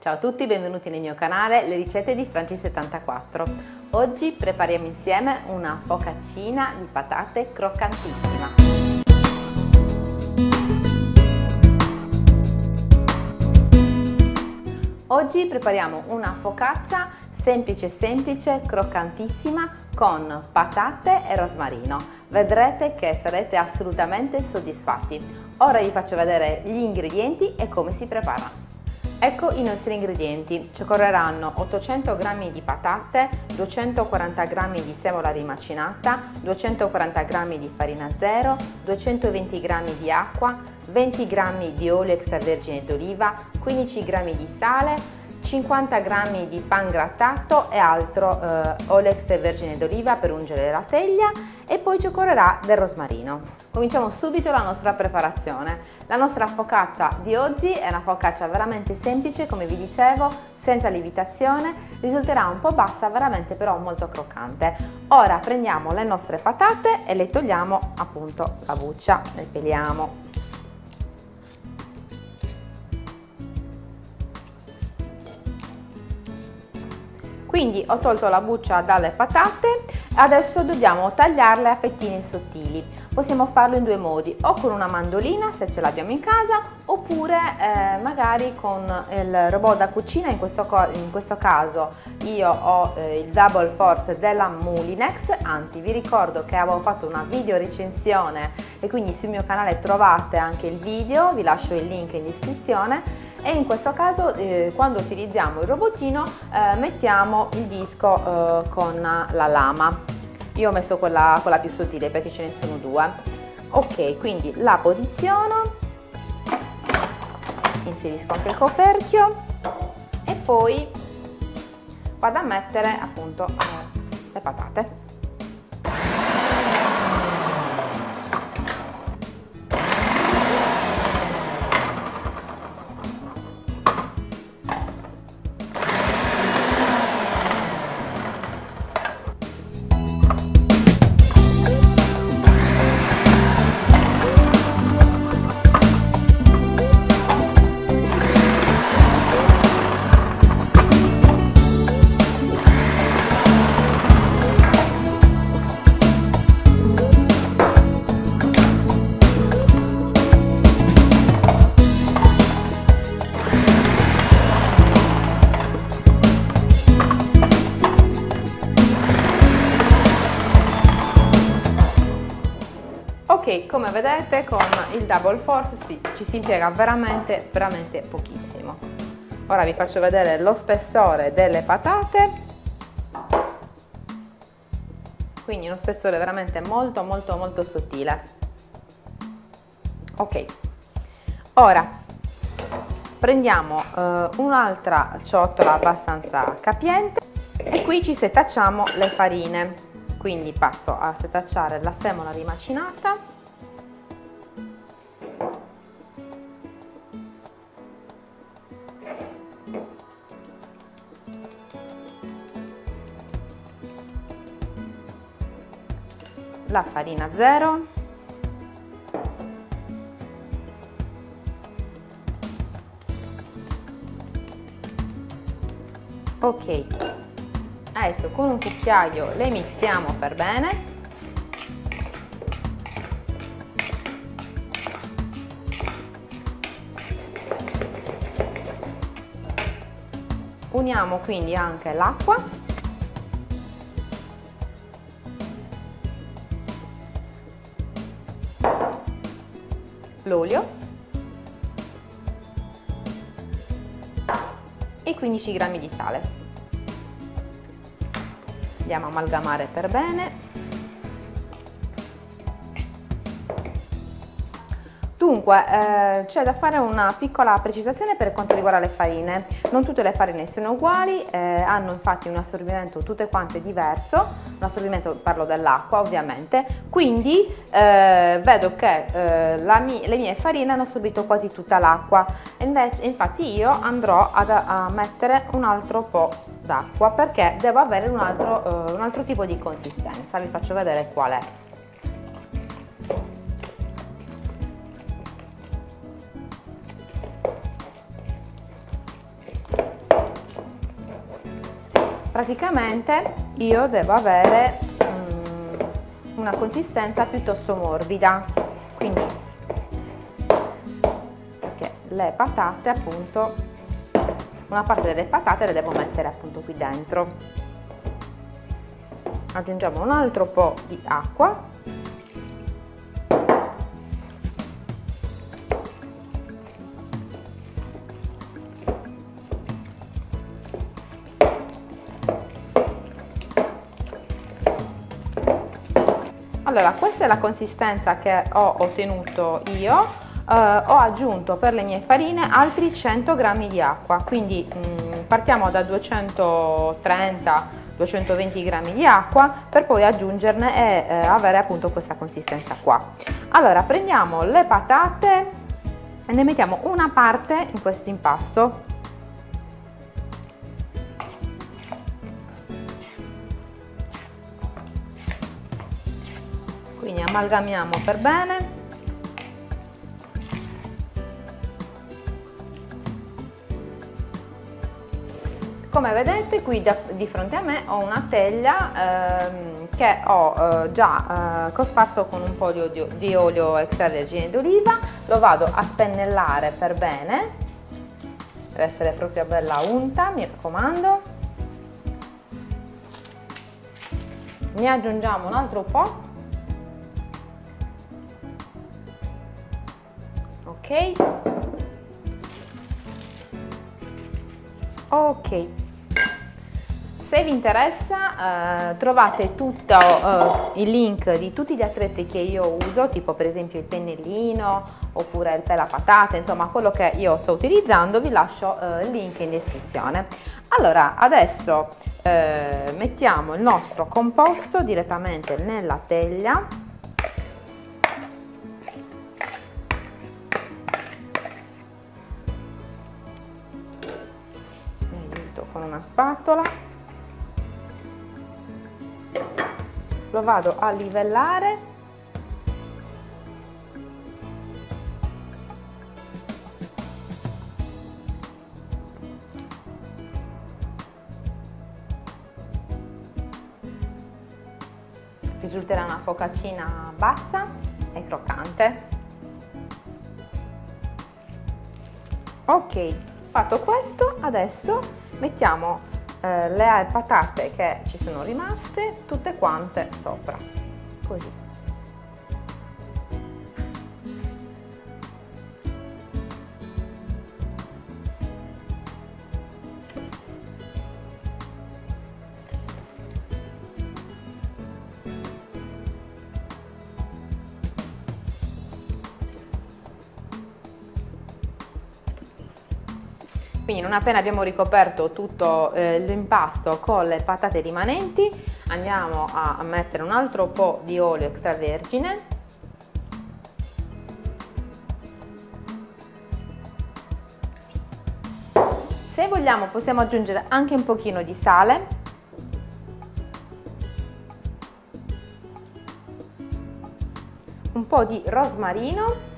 Ciao a tutti, benvenuti nel mio canale Le ricette di Franci74. Oggi prepariamo insieme una focaccina di patate croccantissima. Oggi prepariamo una focaccia semplice semplice, croccantissima con patate e rosmarino. Vedrete che sarete assolutamente soddisfatti. Ora vi faccio vedere gli ingredienti e come si prepara. Ecco i nostri ingredienti. Ci occorreranno 800 g di patate, 240 g di semola rimacinata, 240 g di farina zero, 220 g di acqua, 20 g di olio extravergine d'oliva, 15 g di sale, 50 g di pan grattato e altro eh, olio extravergine d'oliva per ungere la teglia e poi ci occorrerà del rosmarino. Cominciamo subito la nostra preparazione. La nostra focaccia di oggi è una focaccia veramente semplice, come vi dicevo, senza lievitazione, risulterà un po' bassa, veramente però molto croccante. Ora prendiamo le nostre patate e le togliamo appunto la buccia, le peliamo. Quindi ho tolto la buccia dalle patate, adesso dobbiamo tagliarle a fettine sottili. Possiamo farlo in due modi, o con una mandolina se ce l'abbiamo in casa, oppure eh, magari con il robot da cucina, in questo, in questo caso io ho eh, il Double Force della Mulinex, anzi vi ricordo che avevo fatto una video recensione e quindi sul mio canale trovate anche il video, vi lascio il link in descrizione e in questo caso eh, quando utilizziamo il robotino eh, mettiamo il disco eh, con la lama. Io ho messo quella, quella più sottile perché ce ne sono due. Ok quindi la posiziono. Inserisco anche il coperchio. E poi vado a mettere appunto eh, le patate Ok, come vedete con il Double Force sì, ci si impiega veramente, veramente pochissimo. Ora vi faccio vedere lo spessore delle patate. Quindi uno spessore veramente molto, molto, molto sottile. Ok, ora prendiamo eh, un'altra ciotola abbastanza capiente e qui ci setacciamo le farine quindi passo a setacciare la semola rimacinata. La farina zero. Ok adesso con un cucchiaio le mixiamo per bene. Uniamo quindi anche l'acqua. L'olio. E 15 g di sale andiamo a amalgamare per bene. Dunque, eh, c'è da fare una piccola precisazione per quanto riguarda le farine. Non tutte le farine sono uguali, eh, hanno infatti un assorbimento tutte quante diverso, un assorbimento, parlo dell'acqua ovviamente, quindi eh, vedo che eh, mie, le mie farine hanno assorbito quasi tutta l'acqua, infatti io andrò ad, a mettere un altro po' d'acqua perché devo avere un altro, eh, un altro tipo di consistenza, vi faccio vedere qual è. praticamente io devo avere um, una consistenza piuttosto morbida quindi perché le patate appunto una parte delle patate le devo mettere appunto qui dentro. Aggiungiamo un altro po' di acqua. Allora, questa è la consistenza che ho ottenuto io, eh, ho aggiunto per le mie farine altri 100 g di acqua, quindi mh, mm, partiamo da 230-220 g di acqua per poi aggiungerne e eh, avere appunto questa consistenza qua. Allora, prendiamo le patate e ne mettiamo una parte in questo impasto quindi amalgamiamo per bene come vedete qui da, di fronte a me ho una teglia ehm, che ho eh, già eh, cosparso con un po' di olio, di olio extravergine d'oliva. Lo vado a spennellare per bene. Deve essere proprio bella unta mi raccomando. Ne aggiungiamo un altro po' ok. Ok se vi interessa eh, trovate tutto eh, il link di tutti gli attrezzi che io uso tipo per esempio il pennellino oppure il pelapatate insomma quello che io sto utilizzando vi lascio eh, il link in descrizione. Allora adesso eh, mettiamo il nostro composto direttamente nella teglia. Con una spatola lo vado a livellare. Risulterà una focaccina bassa e croccante. Ok fatto questo adesso mettiamo eh, le patate che ci sono rimaste tutte quante sopra. Così Quindi non appena abbiamo ricoperto tutto eh, l'impasto con le patate rimanenti andiamo a mettere un altro po' di olio extravergine. Se vogliamo possiamo aggiungere anche un pochino di sale. Un po' di rosmarino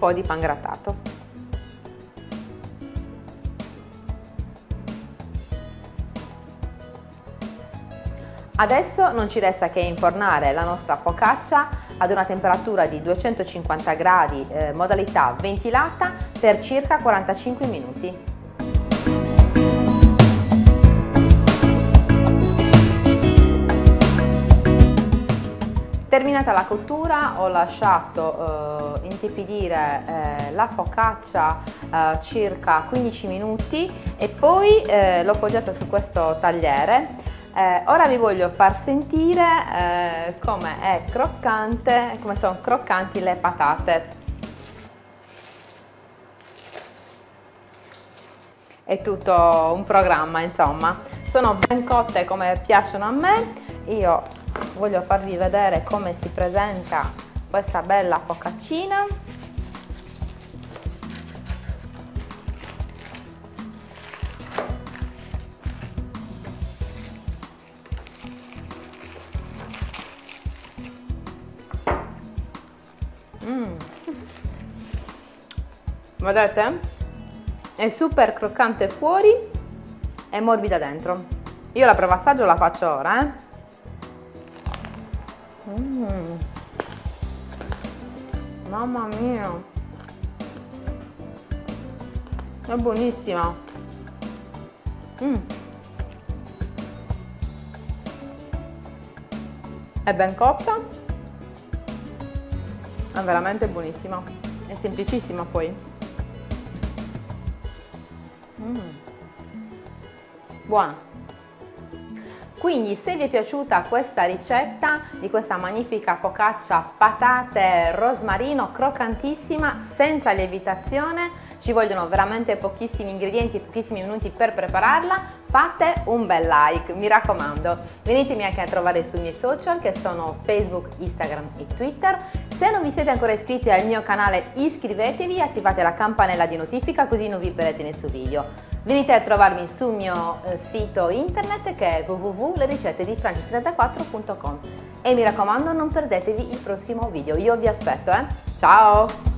po' di pan grattato. Adesso non ci resta che infornare la nostra focaccia ad una temperatura di 250 gradi, eh, modalità ventilata, per circa 45 minuti. Terminata la cottura ho lasciato eh, intipidire eh, la focaccia eh, circa 15 minuti e poi eh, l'ho poggiata su questo tagliere. Eh, ora vi voglio far sentire eh, come è croccante, come sono croccanti le patate. È tutto un programma insomma. Sono ben cotte come piacciono a me. Io voglio farvi vedere come si presenta questa bella focaccina mm. vedete? è super croccante fuori e morbida dentro io la prova assaggio la faccio ora eh Mm. Mamma mia! È buonissima! Mm. È ben cotta, è veramente buonissima, è semplicissima poi. Mm. Buona! Quindi se vi è piaciuta questa ricetta di questa magnifica focaccia patate rosmarino croccantissima senza lievitazione, ci vogliono veramente pochissimi ingredienti, pochissimi minuti per prepararla, fate un bel like, mi raccomando. Venitemi anche a trovare sui miei social che sono Facebook, Instagram e Twitter. Se non vi siete ancora iscritti al mio canale iscrivetevi e attivate la campanella di notifica così non vi perdete nessun video. Venite a trovarmi sul mio eh, sito internet che è www.lericette di francis34.com e mi raccomando non perdetevi il prossimo video, io vi aspetto, eh? Ciao!